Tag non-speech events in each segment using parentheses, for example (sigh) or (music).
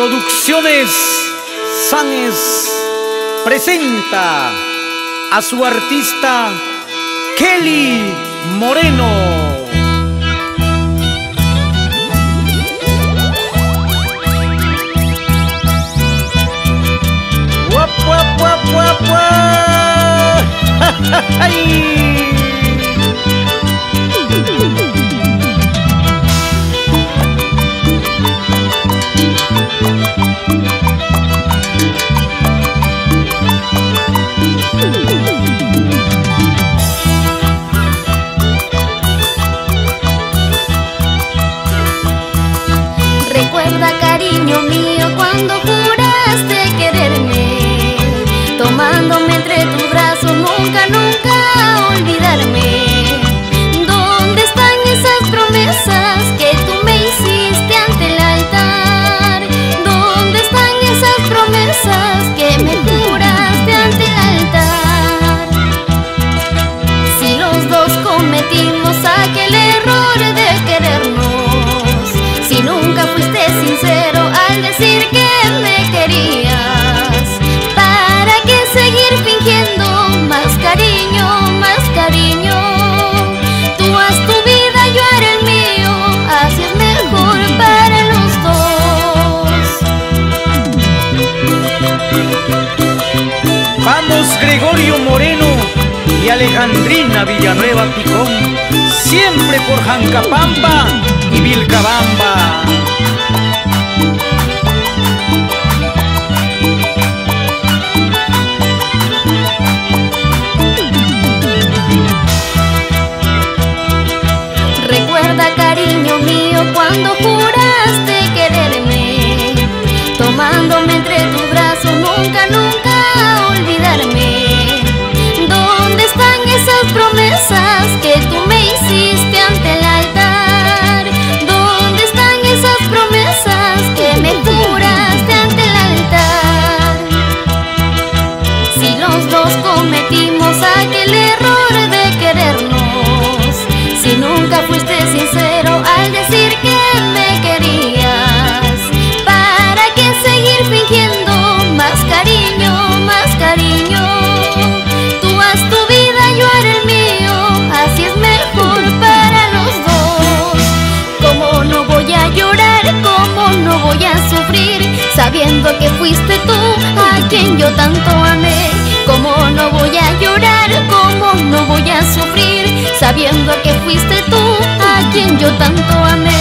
Producciones Sánchez presenta a su artista Kelly Moreno. (laughs) Gregorio Moreno y Alejandrina Villanueva Picón, siempre por Jancapampa y Vilcabamba. Recuerda cariño mío cuando sabiendo que fuiste tú a quien yo tanto amé.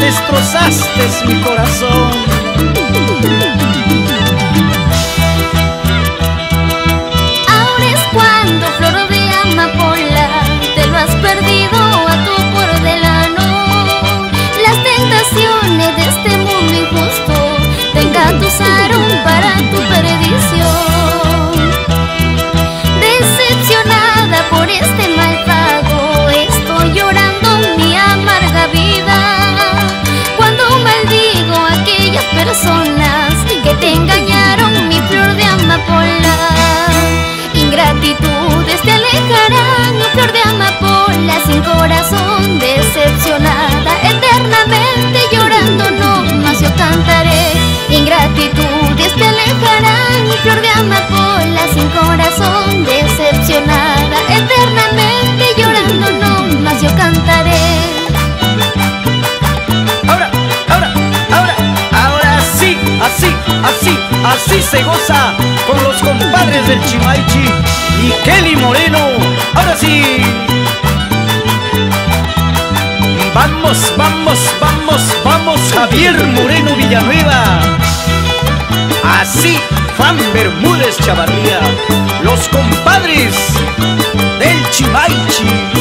destrozaste mi corazón. Ahora es cuando flor de amapola te lo has perdido a tu pordelano. Las tentaciones de este mundo injusto te engatusaron para tu perdición. Decepcionada por este se goza con los compadres del Chimaichi y Moreno. Ahora sí. Vamos, vamos, vamos, vamos, Javier Moreno Villanueva. Así, Juan Bermúdez Chavarría, los compadres del Chimaichi.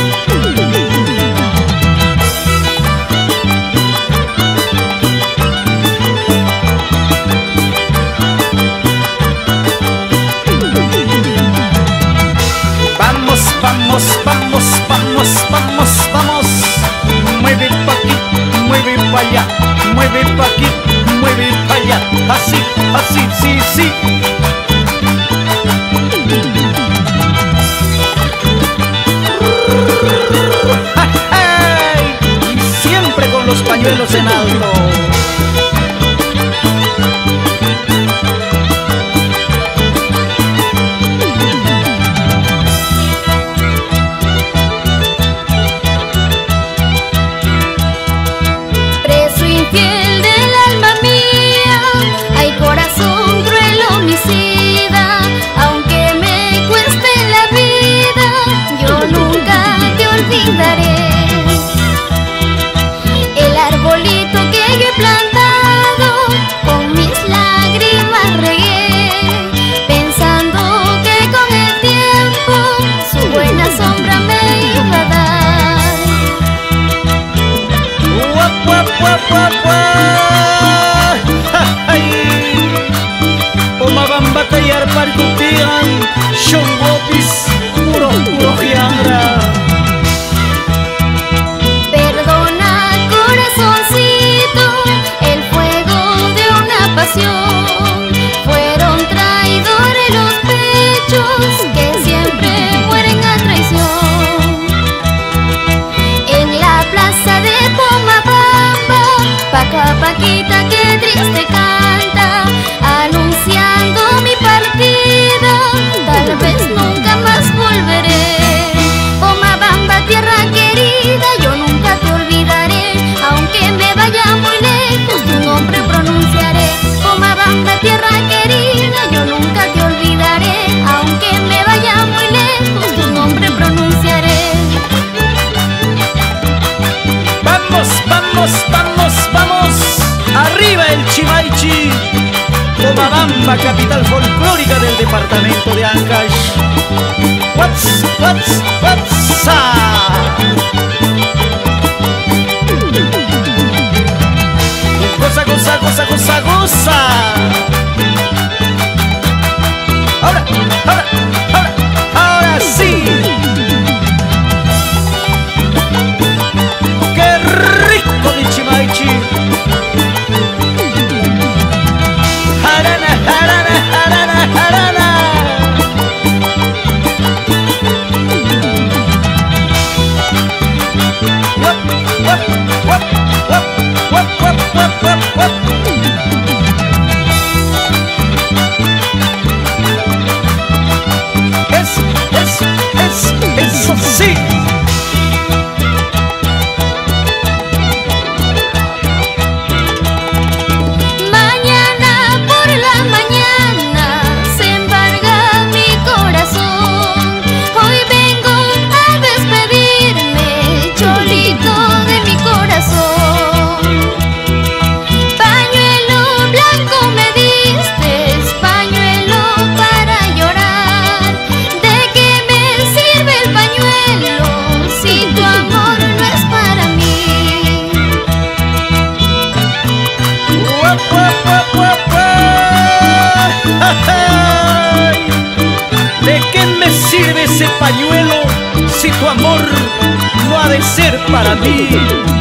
los pañuelos en alto. la capital folclórica del departamento de Ancash. What's, what's, what's up? Goza, goza, goza, goza, goza. tu amor no ha de ser para ti.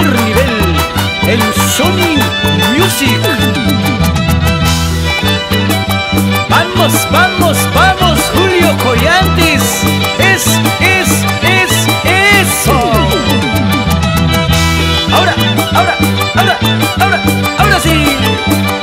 primer nivel en Sony Music. Vamos, vamos, vamos, Julio Collantes. Es, es, es, eso. Ahora, ahora, ahora, ahora, ahora sí.